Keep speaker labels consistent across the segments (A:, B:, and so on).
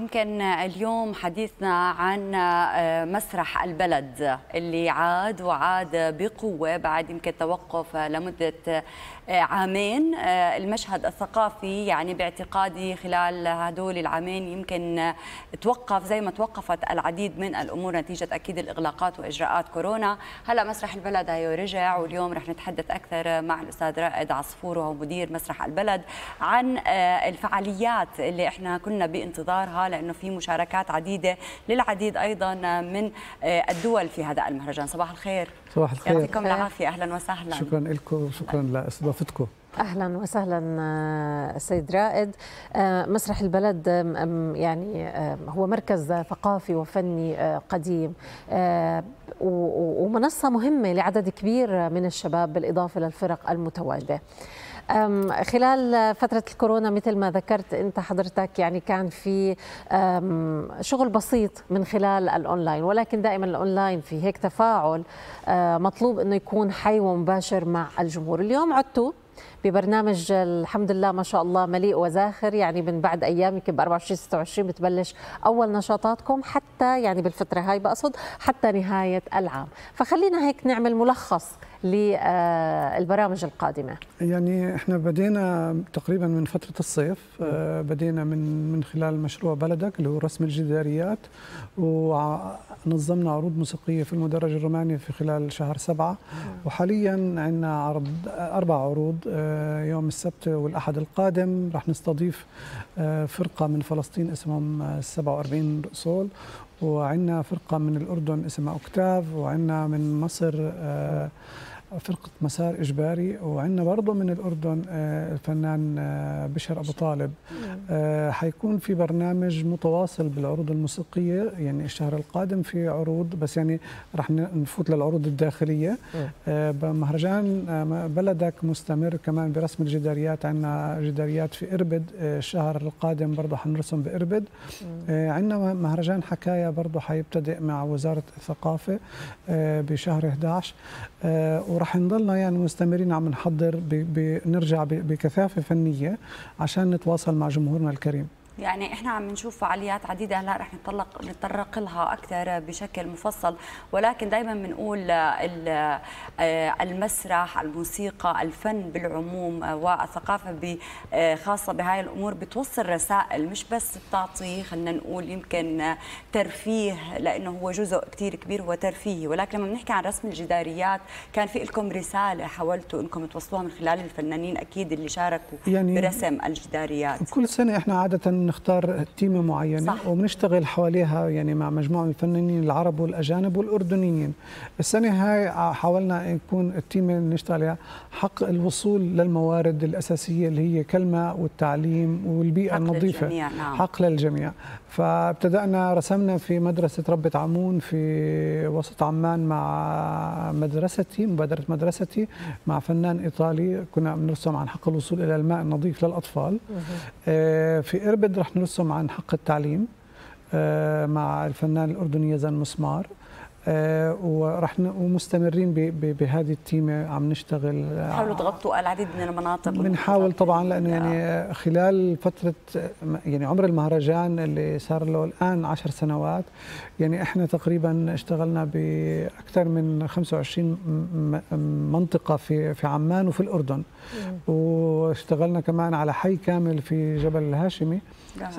A: يمكن اليوم حديثنا عن آه، مسرح البلد اللي عاد وعاد بقوة بعد يمكن توقف لمدة آه، عامين. آه، المشهد الثقافي يعني باعتقادي خلال هدول العامين يمكن توقف زي ما توقفت العديد من الأمور نتيجة أكيد الإغلاقات وإجراءات كورونا. هلأ مسرح البلد هيو رجع واليوم رح نتحدث أكثر مع الأستاذ رائد عصفور وهو مدير مسرح البلد عن الفعاليات اللي إحنا كنا بانتظارها لأنه في مشاركات عديدة للعديد أيضا من آه، الدول في هذا المهرجان. صباح الخير.
B: صباح الخير.
A: يعطيكم العافية. أهلا وسهلا.
B: شكرا لكم وشكرا لأستضافتكم.
C: أهلا وسهلا آه، سيد رائد. آه، مسرح البلد يعني هو مركز ثقافي وفني قديم. ومنصة مهمة لعدد كبير من الشباب بالإضافة للفرق المتواجدة. خلال فترة الكورونا مثل ما ذكرت أنت حضرتك يعني كان في شغل بسيط من خلال الأونلاين ولكن دائما الأونلاين في هيك تفاعل أه، مطلوب أنه يكون حي ومباشر مع الجمهور. اليوم عدتوا ببرنامج الحمد لله ما شاء الله مليء وزاخر يعني من بعد أيام يمكن ب 24 26 بتبلش أول نشاطاتكم حتى يعني بالفترة هاي بقصد حتى نهاية العام. فخلينا هيك نعمل ملخص للبرامج القادمة.
B: يعني إحنا بدينا تقريبا من فترة الصيف آه، بدينا من من خلال مشروع بلدك اللي هو رسم الجداريات ونظمنا عروض موسيقية في المدرج الروماني في خلال شهر سبعة. وحاليا عندنا عرض أربع عروض يوم السبت والأحد القادم رح نستضيف آه، فرقة من فلسطين اسمهم 47 صول وعندنا فرقة من الأردن اسمها أوكتاف وعندنا من مصر فرقة مسار إجباري وعندنا برضه من الأردن آه، الفنان آه، بشر أبو طالب. آه، حيكون في برنامج متواصل بالعروض الموسيقية يعني الشهر القادم في عروض بس يعني رح نفوت للعروض الداخلية. مهرجان بلدك مستمر كمان برسم الجداريات. عندنا جداريات في إربد الشهر القادم برضه حنرسم بإربد. عندنا مهرجان حكاية برضه حيبتدئ مع وزارة الثقافة بشهر 11 وراح نضلنا يعني مستمرين عم نحضر بنرجع بكثافة فنية عشان نتواصل مع جمهورنا الكريم.
A: يعني إحنا عم نشوف فعاليات عديدة هلأ رح نتطرق نتطرق لها أكثر بشكل مفصل. ولكن دائما بنقول آه، المسرح الموسيقى الفن بالعموم آه، والثقافة آه، خاصة بهاي الأمور بتوصل رسائل مش بس بتعطي خلينا نقول يمكن ترفيه لأنه هو جزء كثير كبير هو ترفيهي. ولكن لما بنحكي عن رسم الجداريات كان في لكم رسالة حاولتوا إنكم توصلوها من خلال الفنانين أكيد اللي شاركوا يعني برسم الجداريات.
B: كل سنة إحنا عادة نختار تيمة معينة صح. وبنشتغل حواليها يعني مع مجموعة من الفنانين العرب والأجانب والأردنيين السنة هاي حاولنا يكون التيمة اللي نشتغل عليها حق الوصول للموارد الأساسية اللي هي كلمة والتعليم والبيئة حق النظيفة للجميع. نعم. حق للجميع فابتدأنا رسمنا في مدرسة ربة عمون في وسط عمان مع مدرستي مبادرة مدرستي مع فنان إيطالي كنا بنرسم عن حق الوصول إلى الماء النظيف للأطفال آه، في إربد رح نرسم عن حق التعليم آه، مع الفنان الأردني يزن مسمار آه، ورح ومستمرين بهذه التيمة عم نشتغل
A: حاولوا تغطوا العديد من المناطق.
B: بنحاول طبعا لأنه يعني خلال فترة يعني عمر المهرجان اللي صار له الآن 10 سنوات يعني إحنا تقريبا اشتغلنا بأكثر من 25 منطقة في في عمان وفي الأردن. واشتغلنا كمان على حي كامل في جبل الهاشمي.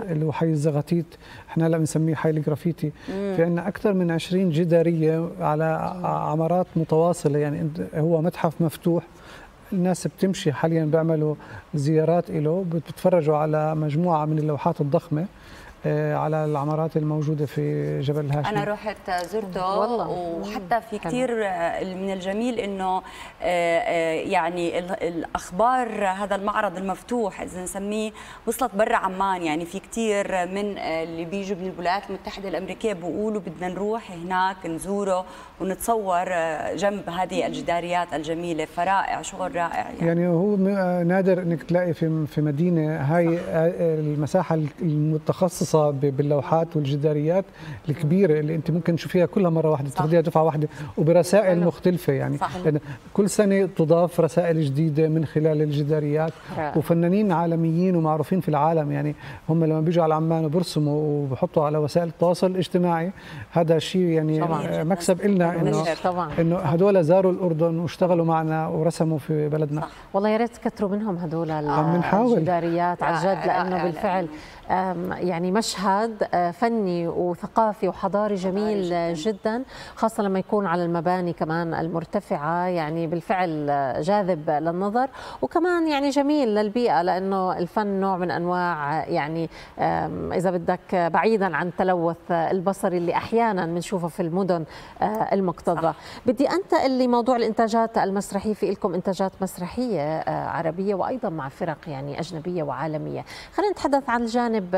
B: اللي هو حي الزغاتيت إحنا هلا بنسميه حي الجرافيتي. في عندنا أكثر من 20 جدارية على عمارات متواصلة يعني هو متحف مفتوح. الناس بتمشي حاليا بيعملوا زيارات له بتتفرجوا على مجموعة من اللوحات الضخمة. على العمارات الموجودة في جبل الهاشمي
A: أنا رحت زرته والله. وحتى في كثير من الجميل إنه آه، يعني الأخبار هذا المعرض المفتوح إذا نسميه وصلت برا عمان. يعني في كثير من اللي بيجوا من الولايات المتحدة الأمريكية بيقولوا بدنا نروح هناك نزوره ونتصور جنب هذه الجداريات الجميلة. فرائع شغل رائع
B: يعني, يعني هو نادر إنك تلاقي في في مدينة هاي المساحة المتخصصة مخصصه باللوحات والجداريات الكبيرة اللي انت ممكن تشوفيها كلها مرة واحدة تاخذيها دفعة واحدة وبرسائل مختلفة يعني صح. لأن كل سنة تضاف رسائل جديدة من خلال الجداريات رأى. وفنانين عالميين ومعروفين في العالم يعني هم لما بيجوا على عمان وبرسموا وبحطوا على وسائل التواصل الاجتماعي هذا شيء يعني طبعا. مكسب لنا إنه إنه هدول زاروا الأردن واشتغلوا معنا ورسموا في بلدنا صح.
C: والله يا ريت تكثروا منهم هدول الجداريات عن جد لأنه بالفعل يعني مشهد آه، فني وثقافي وحضاري جميل جدا. خاصة لما يكون على المباني كمان المرتفعة يعني بالفعل جاذب للنظر وكمان يعني جميل للبيئة لأنه الفن نوع من أنواع يعني إذا بدك بعيدا عن التلوث البصري اللي أحيانا بنشوفه في المدن آه، المكتظة بدي أنتقل لموضوع الإنتاجات المسرحية في لكم إنتاجات مسرحية آه، عربية وأيضا مع فرق يعني أجنبية وعالمية. خلينا نتحدث عن الجانب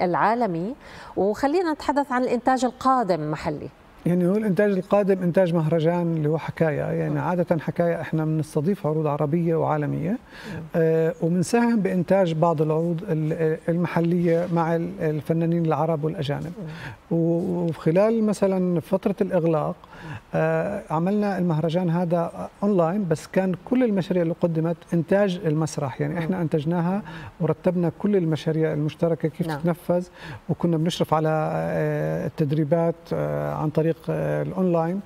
C: العالمي. وخلينا نتحدث عن الإنتاج القادم محلي.
B: يعني هو الإنتاج القادم إنتاج مهرجان اللي هو حكاية. يعني عادة حكاية إحنا بنستضيف عروض عربية وعالمية. آه. وبنساهم بإنتاج بعض العروض المحلية مع الفنانين العرب والأجانب. وخلال مثلا فترة الإغلاق آه عملنا المهرجان هذا أونلاين بس كان كل المشاريع اللي قدمت إنتاج المسرح. يعني إحنا إنتجناها ورتبنا كل المشاريع المشتركة كيف نعم. تتنفذ وكنا بنشرف على آه التدريبات آه عن طريق آه الأونلاين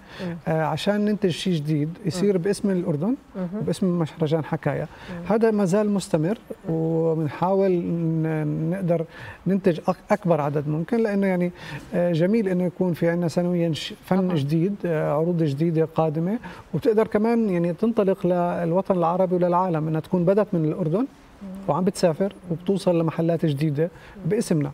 B: آه عشان ننتج شيء جديد يصير باسم الأردن وباسم مهرجان حكايه هذا ما زال مستمر وبنحاول نقدر ننتج أكبر عدد ممكن لأنه يعني آه، جميل إنه يكون في عندنا سنويا فن جديد عروض جديدة قادمة. وبتقدر كمان يعني تنطلق للوطن العربي وللعالم إنها تكون بدت من الأردن وعم بتسافر وبتوصل لمحلات جديدة باسمنا.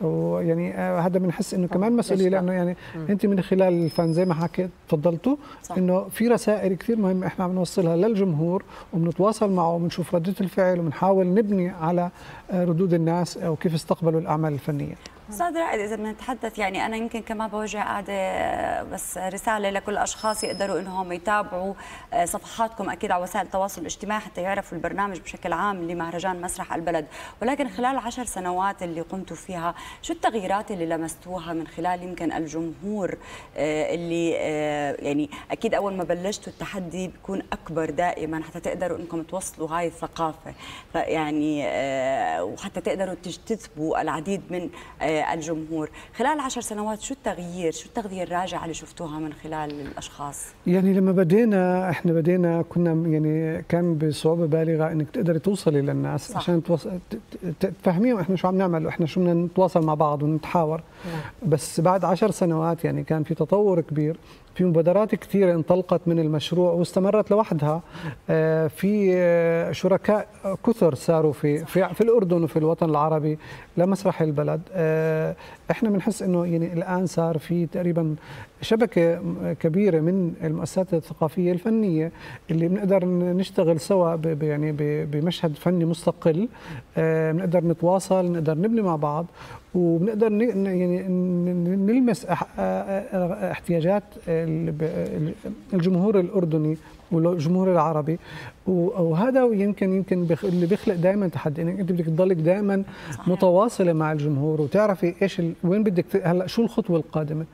B: ويعني آه، هذا بنحس إنه كمان مسؤولية لأنه يعني أنت من خلال الفن زي ما حكيت تفضلتوا إنه في رسائل كثير مهمة إحنا عم نوصلها للجمهور وبنتواصل معه وبنشوف ردة الفعل وبنحاول نبني على آه، ردود الناس وكيف استقبلوا الأعمال الفنية.
A: أستاذ رائد اذا بنتحدث يعني أنا يمكن كمان بوجه قاعدة بس رسالة لكل الاشخاص يقدروا إنهم يتابعوا آه، صفحاتكم أكيد على وسائل التواصل الاجتماعي حتى يعرفوا البرنامج بشكل عام لمهرجان مسرح البلد. ولكن خلال عشر سنوات اللي قمتوا فيها شو التغييرات اللي لمستوها من خلال يمكن الجمهور آه، اللي آه، يعني أكيد أول ما بلشتوا التحدي بيكون أكبر دائما حتى تقدروا إنكم توصلوا هاي الثقافة. فيعني وحتى تقدروا تجتذبوا العديد من الجمهور. خلال عشر سنوات شو التغيير؟ شو التغذية الراجعة اللي شفتوها من خلال الأشخاص؟
B: يعني لما بدينا إحنا بدينا كنا يعني كان بصعوبة بالغة إنك تقدري توصلي للناس صح. عشان تفهميهم إحنا شو عم نعمل وإحنا شو بدنا نتواصل مع بعض ونتحاور. نعم. بس بعد عشر سنوات يعني كان في تطور كبير. في مبادرات كثيرة انطلقت من المشروع واستمرت لوحدها. آه، في آه، شركاء كثر صاروا في في, في الأردن وفي الوطن العربي لمسرح البلد. آه، إحنا بنحس إنه يعني الآن صار في تقريبا شبكة كبيرة من المؤسسات الثقافية الفنية اللي بنقدر نشتغل سوا يعني بمشهد فني مستقل. بنقدر نتواصل نقدر نبني مع بعض. وبنقدر يعني نلمس احتياجات الجمهور الأردني والجمهور العربي. وهذا يمكن يمكن اللي بيخلق دائما تحدي. انك أنت بدك تضلك دائما متواصلة مع الجمهور وتعرفي إيش وين بدك هلأ شو الخطوة القادمة؟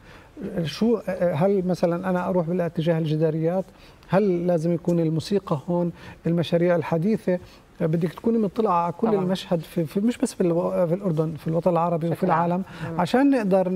B: شو هل مثلا أنا أروح بالاتجاه الجداريات؟ هل لازم يكون الموسيقى هون؟ المشاريع الحديثة؟ بدك تكوني مطلعه على كل طبعا. المشهد في, في مش بس في, في الأردن في الوطن العربي وفي العالم مم. عشان نقدر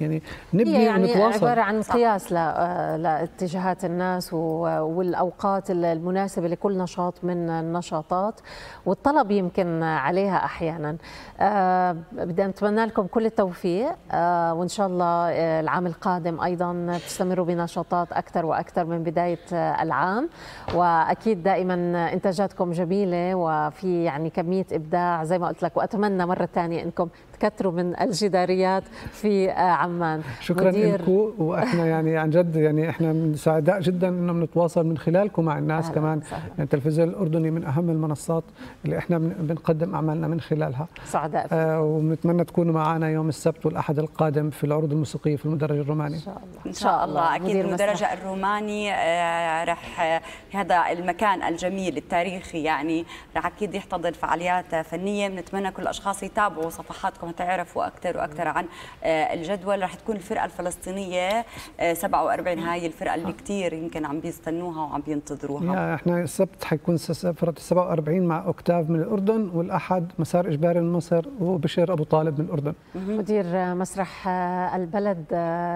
B: يعني نبني
C: يعني ونتواصل. عبارة عن قياس لاتجاهات الناس والأوقات المناسبة لكل نشاط من النشاطات والطلب يمكن عليها أحيانا. أه بدي أتمنى لكم كل التوفيق أه وإن شاء الله آه، العام القادم أيضا تستمروا بنشاطات أكثر وأكثر من بداية العام. وأكيد دائما إنتاجاتكم جميلة وفي يعني كمية إبداع زي ما قلت لك وأتمنى مرة ثانية إنكم تكثروا من الجداريات في عمان.
B: شكرا لكم وإحنا يعني عن جد يعني إحنا سعداء جدا انه بنتواصل من خلالكم مع الناس كمان. يعني التلفزيون الأردني من أهم المنصات اللي إحنا بنقدم أعمالنا من خلالها.
C: سعداء.
B: آه ونتمنى تكونوا معنا يوم السبت والأحد القادم في العروض الموسيقية في المدرج الروماني. إن
A: شاء الله. إن شاء الله. أكيد المدرج الروماني آه رح آه هذا المكان الجميل التاريخي يعني رح أكيد يحتضن فعاليات فنية. بنتمنى كل الاشخاص يتابعوا صفحاتكم حضراتكم تعرفوا أكثر وأكثر عن الجدول. رح تكون الفرقة الفلسطينية 47 هاي الفرقة اللي كثير يمكن عم بيستنوها وعم بينتظروها.
B: يا إحنا السبت حيكون فرقه 47 مع أوكتاف من الأردن والأحد مسار إجباري من مصر وبشير أبو طالب من الأردن.
C: مدير مسرح البلد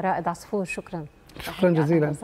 C: رائد عصفور شكرا.
B: شكرا جزيلا.